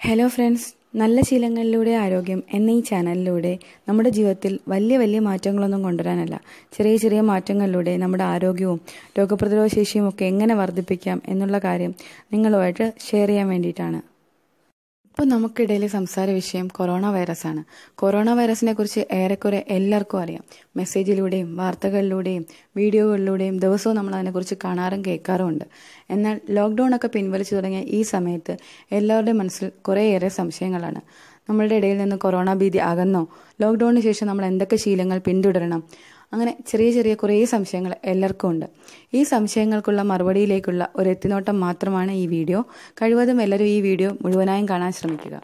Hello friends നല്ല ശീലങ്ങളിലൂടെ ആരോഗ്യം എന്ന ഈ ചാനലിലൂടെ നമ്മുടെ ജീവിതത്തിൽ വലിയ വലിയ മാറ്റങ്ങളൊന്നും കൊണ്ടുവരാനല്ല. ചെറിയ ചെറിയ മാറ്റങ്ങളിലൂടെ നമ്മുടെ ആരോഗ്യവും രോഗപ്രതിരോധ ശേഷിയും ഒക്കെ എങ്ങനെ വർദ്ധിപ്പിക്കാം എന്നുള്ള കാര്യം നിങ്ങളുമായിട്ട് ഷെയർ ചെയ്യാൻ വേണ്ടിയിട്ടാണ്. ഇപ്പോൾ നമുക്കിടയിൽ സംസാര വിഷയം കൊറോണ വൈറസ് ആണ്. കൊറോണ വൈറസിനെ കുറിച്ച് ഏറെക്കുറെ എല്ലാവർക്കും അറിയാം. മെസ്സേജിലൂടെയും വാർത്തകളിലൂടെയും വീഡിയോകളിലൂടെയും ദിവസവും നമ്മൾ അതിനെക്കുറിച്ച് കാണാറും കേൾക്കാറുമുണ്ട് എന്നാൽ ലോക്ക്ഡൗൺ ഒക്കെ പിൻവലിച്ചു തുടങ്ങിയ ഈ സമയത്ത് എല്ലാവരുടെയും മനസ്സിൽ കുറേയേറെ സംശയങ്ങളാണ്. നമ്മളുടെ ഇടയിൽ നിന്ന് കൊറോണ ഭീതി അകന്നോ? ലോക്ക്ഡൌണിന് ശേഷം നമ്മൾ എന്തൊക്കെ ശീലങ്ങൾ പിന്തുടരണം? അങ്ങനെ ചെറിയ ചെറിയ കുറേ സംശയങ്ങൾ എല്ലാവർക്കും ഉണ്ട്. ഈ സംശയങ്ങൾക്കുള്ള മറുപടിയിലേക്കുള്ള ഒരു എത്തിനോട്ടം മാത്രമാണ് ഈ വീഡിയോ. കഴിവതും എല്ലാവരും ഈ വീഡിയോ മുഴുവനായും കാണാൻ ശ്രമിക്കുക.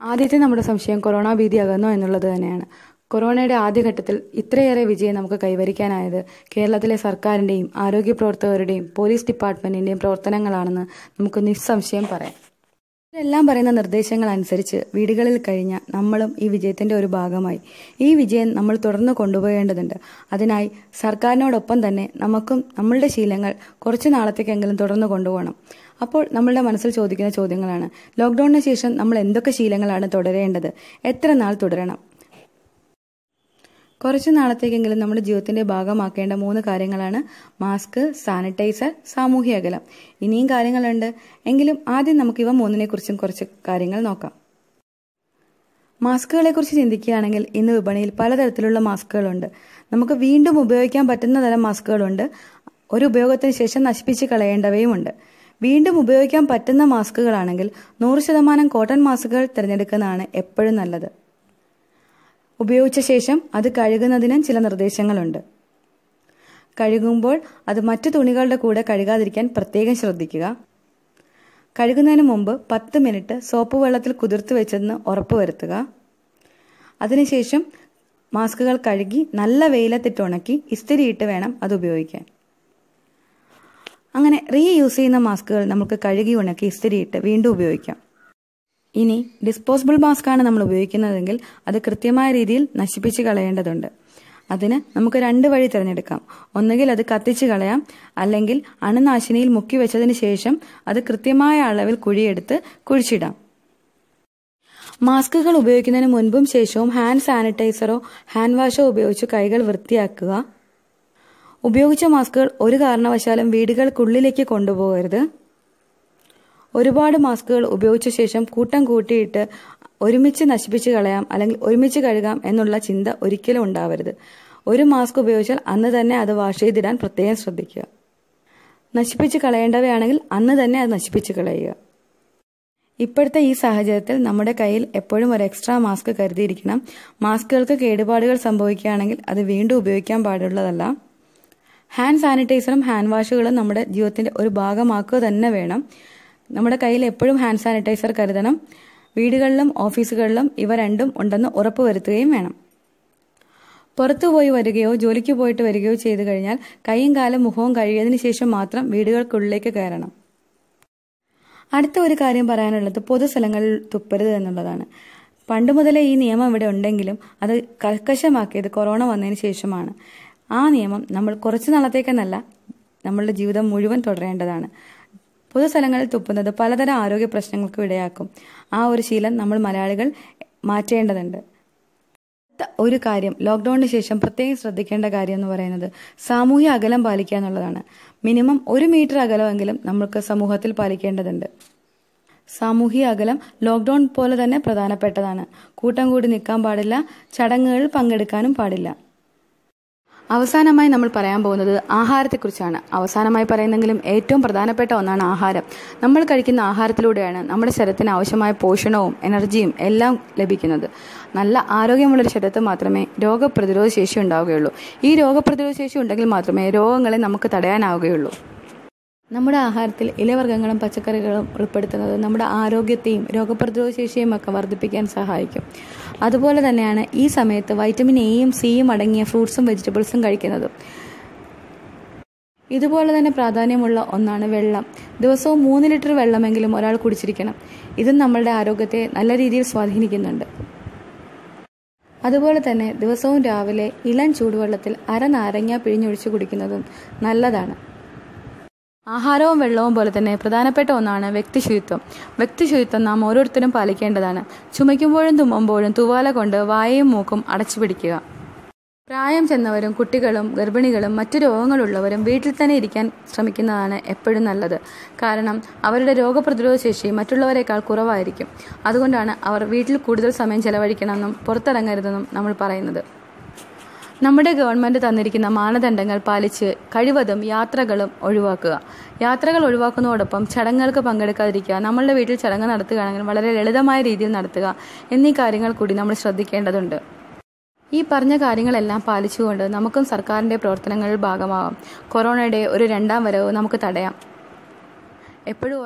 ആദ്യത്തെ നമ്മുടെ സംശയം കൊറോണ ഭീതി അകന്നോ എന്നുള്ളത് തന്നെയാണ്. കൊറോണയുടെ ആദ്യഘട്ടത്തിൽ ഇത്രയേറെ വിജയം നമുക്ക് കൈവരിക്കാനായത് കേരളത്തിലെ സർക്കാരിന്റെയും ആരോഗ്യ പ്രവർത്തകരുടെയും പോലീസ് ഡിപ്പാർട്ട്മെന്റിന്റെയും പ്രവർത്തനങ്ങളാണെന്ന് നമുക്ക് നിസ്സംശയം പറയാം. ഇതെല്ലാം പറയുന്ന നിർദ്ദേശങ്ങൾ അനുസരിച്ച് വീടുകളിൽ കഴിഞ്ഞ നമ്മളും ഈ വിജയത്തിന്റെ ഒരു ഭാഗമായി. ഈ വിജയം നമ്മൾ തുടർന്ന് കൊണ്ടുപോകേണ്ടതുണ്ട്. അതിനായി സർക്കാരിനോടൊപ്പം തന്നെ നമുക്കും നമ്മളുടെ ശീലങ്ങൾ കുറച്ച് നാളത്തേക്കെങ്കിലും തുടർന്ന് കൊണ്ടുപോകണം. അപ്പോൾ നമ്മളുടെ മനസ്സിൽ ചോദിക്കുന്ന ചോദ്യങ്ങളാണ്. ലോക്ക്ഡൌണിന് ശേഷം നമ്മൾ എന്തൊക്കെ ശീലങ്ങളാണ് തുടരേണ്ടത്? എത്ര നാൾ തുടരണം? കുറച്ചു നാളത്തേക്കെങ്കിലും നമ്മുടെ ജീവിതത്തിന്റെ ഭാഗമാക്കേണ്ട മൂന്ന് കാര്യങ്ങളാണ് മാസ്ക് സാനിറ്റൈസർ സാമൂഹ്യ അകലം. ഇനിയും കാര്യങ്ങളുണ്ട്. എങ്കിലും ആദ്യം നമുക്ക് ഇവ മൂന്നിനെ കുറിച്ചും കുറച്ച് കാര്യങ്ങൾ നോക്കാം. മാസ്കുകളെ കുറിച്ച് ചിന്തിക്കുകയാണെങ്കിൽ ഇന്ന് വിപണിയിൽ പലതരത്തിലുള്ള മാസ്കുകളുണ്ട്. നമുക്ക് വീണ്ടും ഉപയോഗിക്കാൻ പറ്റുന്ന തരം മാസ്കുകളുണ്ട്. ഒരു ഉപയോഗത്തിന് ശേഷം നശിപ്പിച്ച് കളയേണ്ടവയുമുണ്ട്. വീണ്ടും ഉപയോഗിക്കാൻ പറ്റുന്ന മാസ്കുകളാണെങ്കിൽ നൂറ് ശതമാനം കോട്ടൺ മാസ്കുകൾ തിരഞ്ഞെടുക്കുന്നതാണ് എപ്പോഴും നല്ലത്. ഉപയോഗിച്ച ശേഷം അത് കഴുകുന്നതിനും ചില നിർദ്ദേശങ്ങളുണ്ട്. കഴുകുമ്പോൾ അത് മറ്റു തുണികളുടെ കൂടെ കഴുകാതിരിക്കാൻ പ്രത്യേകം ശ്രദ്ധിക്കുക. കഴുകുന്നതിന് മുമ്പ് പത്ത് മിനിറ്റ് സോപ്പ് വെള്ളത്തിൽ കുതിർത്ത് വെച്ചെന്ന് ഉറപ്പുവരുത്തുക അതിനുശേഷം മാസ്കുകൾ കഴുകി നല്ല വെയിലത്തിട്ട് ഉണക്കി ഇസ്തിരിയിട്ട് വേണം അത് ഉപയോഗിക്കാൻ. അങ്ങനെ റീയൂസ് ചെയ്യുന്ന മാസ്കുകൾ നമുക്ക് കഴുകി ഉണക്കി ഇസ്തിരിയിട്ട് വീണ്ടും ഉപയോഗിക്കാം. ഇനി ഡിസ്പോസിബിൾ മാസ്ക് ആണ് നമ്മൾ ഉപയോഗിക്കുന്നതെങ്കിൽ അത് കൃത്യമായ രീതിയിൽ നശിപ്പിച്ച് കളയേണ്ടതുണ്ട്. അതിന് നമുക്ക് രണ്ട് വഴി തിരഞ്ഞെടുക്കാം. ഒന്നുകിൽ അത് കത്തിച്ച് കളയാം അല്ലെങ്കിൽ അണുനാശിനിയിൽ മുക്കി വെച്ചതിന് ശേഷം അത് കൃത്യമായ അളവിൽ കുഴിയെടുത്ത് കുഴിച്ചിടാം. മാസ്കുകൾ ഉപയോഗിക്കുന്നതിന് മുൻപും ശേഷവും ഹാൻഡ് സാനിറ്റൈസറോ ഹാൻഡ് വാഷോ ഉപയോഗിച്ച് കൈകൾ വൃത്തിയാക്കുക. ഉപയോഗിച്ച മാസ്കുകൾ ഒരു കാരണവശാലും വീടുകൾക്കുള്ളിലേക്ക് കൊണ്ടുപോകരുത്. ഒരുപാട് മാസ്കുകൾ ഉപയോഗിച്ച ശേഷം കൂട്ടം കൂട്ടിയിട്ട് ഒരുമിച്ച് നശിപ്പിച്ച് കളയാം അല്ലെങ്കിൽ ഒരുമിച്ച് കഴുകാം എന്നുള്ള ചിന്ത ഒരിക്കലും ഉണ്ടാവരുത്. ഒരു മാസ്ക് ഉപയോഗിച്ചാൽ അന്ന് തന്നെ അത് വാഷ് ചെയ്തിടാൻ പ്രത്യേകം ശ്രദ്ധിക്കുക. നശിപ്പിച്ച് കളയേണ്ടവയാണെങ്കിൽ അന്ന് തന്നെ അത് നശിപ്പിച്ച് കളയുക. ഇപ്പോഴത്തെ ഈ സാഹചര്യത്തിൽ നമ്മുടെ കയ്യിൽ എപ്പോഴും ഒരു എക്സ്ട്രാ മാസ്ക് കരുതിയിരിക്കണം. മാസ്കുകൾക്ക് കേടുപാടുകൾ സംഭവിക്കുകയാണെങ്കിൽ അത് വീണ്ടും ഉപയോഗിക്കാൻ പാടുള്ളതല്ല. ഹാൻഡ് സാനിറ്റൈസറും ഹാൻഡ് വാഷുകളും നമ്മുടെ ജീവിതത്തിന്റെ ഒരു ഭാഗമാക്കുക തന്നെ വേണം. നമ്മുടെ കയ്യിൽ എപ്പോഴും ഹാൻഡ് സാനിറ്റൈസർ കരുതണം. വീടുകളിലും ഓഫീസുകളിലും ഇവ രണ്ടും ഉണ്ടെന്ന് ഉറപ്പുവരുത്തുകയും വേണം. പുറത്തുപോയി വരികയോ ജോലിക്ക് പോയിട്ട് വരികയോ ചെയ്തു കഴിഞ്ഞാൽ കൈയും കാലും മുഖവും കഴിയതിന് ശേഷം മാത്രം വീടുകൾക്കുള്ളിലേക്ക് കയറണം. അടുത്ത ഒരു കാര്യം പറയാനുള്ളത് പൊതുസ്ഥലങ്ങളിൽ തുപ്പരുത് എന്നുള്ളതാണ്. പണ്ട് മുതലേ ഈ നിയമം ഇവിടെ ഉണ്ടെങ്കിലും അത് കർക്കശമാക്കിയത് കൊറോണ വന്നതിന് ശേഷമാണ്. ആ നിയമം നമ്മൾ കുറച്ചു നാളത്തേക്കെന്നല്ല നമ്മളുടെ ജീവിതം മുഴുവൻ തുടരേണ്ടതാണ്. പൊതുസ്ഥലങ്ങളിൽ തുപ്പുന്നത് പലതരം ആരോഗ്യ പ്രശ്നങ്ങൾക്കും ഇടയാക്കും. ആ ഒരു ശീലം നമ്മൾ മലയാളികൾ മാറ്റേണ്ടതുണ്ട്. ഒരു കാര്യം ലോക്ക്ഡൌണിന് ശേഷം പ്രത്യേകം ശ്രദ്ധിക്കേണ്ട കാര്യം എന്ന് പറയുന്നത് സാമൂഹ്യ അകലം പാലിക്കുക എന്നുള്ളതാണ്. മിനിമം ഒരു മീറ്റർ അകലമെങ്കിലും നമ്മൾക്ക് സമൂഹത്തിൽ പാലിക്കേണ്ടതുണ്ട്. സാമൂഹിക അകലം ലോക്ക്ഡൌൺ പോലെ തന്നെ പ്രധാനപ്പെട്ടതാണ്. കൂട്ടം കൂടി നിൽക്കാൻ പാടില്ല ചടങ്ങുകളിൽ പങ്കെടുക്കാനും പാടില്ല. അവസാനമായി നമ്മൾ പറയാൻ പോകുന്നത് ആഹാരത്തെക്കുറിച്ചാണ്. അവസാനമായി പറയുന്നെങ്കിലും ഏറ്റവും പ്രധാനപ്പെട്ട ഒന്നാണ് ആഹാരം. നമ്മൾ കഴിക്കുന്ന ആഹാരത്തിലൂടെയാണ് നമ്മുടെ ശരീരത്തിന് ആവശ്യമായ പോഷണവും എനർജിയും എല്ലാം ലഭിക്കുന്നത്. നല്ല ആരോഗ്യമുള്ളൊരു ശരീരത്തിൽ മാത്രമേ രോഗപ്രതിരോധ ശേഷി ഉണ്ടാവുകയുള്ളൂ. ഈ രോഗപ്രതിരോധ ശേഷി ഉണ്ടെങ്കിൽ മാത്രമേ രോഗങ്ങളെ നമുക്ക് തടയാനാവുകയുള്ളൂ. നമ്മുടെ ആഹാരത്തിൽ ഇലവർഗങ്ങളും പച്ചക്കറികളും ഉൾപ്പെടുത്തുന്നത് നമ്മുടെ ആരോഗ്യത്തെയും രോഗപ്രതിരോധ ശേഷിയും ഒക്കെ വർദ്ധിപ്പിക്കാൻ സഹായിക്കും. അതുപോലെ തന്നെയാണ് ഈ സമയത്ത് വൈറ്റമിൻ എയും സിയും അടങ്ങിയ ഫ്രൂട്ട്സും വെജിറ്റബിൾസും കഴിക്കുന്നത്. ഇതുപോലെ തന്നെ പ്രാധാന്യമുള്ള ഒന്നാണ് വെള്ളം. ദിവസവും മൂന്ന് ലിറ്റർ വെള്ളമെങ്കിലും ഒരാൾ കുടിച്ചിരിക്കണം. ഇതും നമ്മളുടെ ആരോഗ്യത്തെ നല്ല രീതിയിൽ സ്വാധീനിക്കുന്നുണ്ട്. അതുപോലെ തന്നെ ദിവസവും രാവിലെ ഇളം ചൂടുവെള്ളത്തിൽ അര നാരങ്ങ പിഴിഞ്ഞൊഴിച്ച് കുടിക്കുന്നതും നല്ലതാണ്. ആഹാരവും വെള്ളവും പോലെ തന്നെ പ്രധാനപ്പെട്ട ഒന്നാണ് വ്യക്തിശുചിത്വം. വ്യക്തിശുചിത്വം നാം ഓരോരുത്തരും പാലിക്കേണ്ടതാണ്. ചുമയ്ക്കുമ്പോഴും തുമ്മുമ്പോഴും തൂവാല കൊണ്ട് വായയും മൂക്കും അടച്ചു പിടിക്കുക. പ്രായം ചെന്നവരും കുട്ടികളും ഗർഭിണികളും മറ്റു രോഗങ്ങളുള്ളവരും വീട്ടിൽ തന്നെ ഇരിക്കാൻ ശ്രമിക്കുന്നതാണ് എപ്പോഴും നല്ലത്. കാരണം അവരുടെ രോഗപ്രതിരോധ ശേഷി മറ്റുള്ളവരെക്കാൾ കുറവായിരിക്കും. അതുകൊണ്ടാണ് അവർ വീട്ടിൽ കൂടുതൽ സമയം ചെലവഴിക്കണമെന്നും പുറത്തിറങ്ങരുതെന്നും നമ്മൾ പറയുന്നത്. നമ്മുടെ ഗവൺമെന്റ് തന്നിരിക്കുന്ന മാനദണ്ഡങ്ങൾ പാലിച്ച് കഴിവതും യാത്രകളും ഒഴിവാക്കുക. യാത്രകൾ ഒഴിവാക്കുന്നതോടൊപ്പം ചടങ്ങുകൾക്ക് പങ്കെടുക്കാതിരിക്കുക നമ്മളുടെ വീട്ടിൽ ചടങ്ങ് നടത്തുകയാണെങ്കിൽ വളരെ ലളിതമായ രീതിയിൽ നടത്തുക എന്നീ കാര്യങ്ങൾ കൂടി നമ്മൾ ശ്രദ്ധിക്കേണ്ടതുണ്ട്. ഈ പറഞ്ഞ കാര്യങ്ങളെല്ലാം പാലിച്ചുകൊണ്ട് നമുക്കും സർക്കാരിന്റെ പ്രവർത്തനങ്ങളിൽ ഭാഗമാകാം കൊറോണയുടെ ഒരു രണ്ടാം വരവ് നമുക്ക് തടയാം. എപ്പോഴും